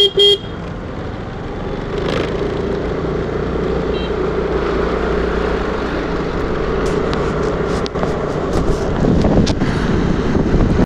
beep beep.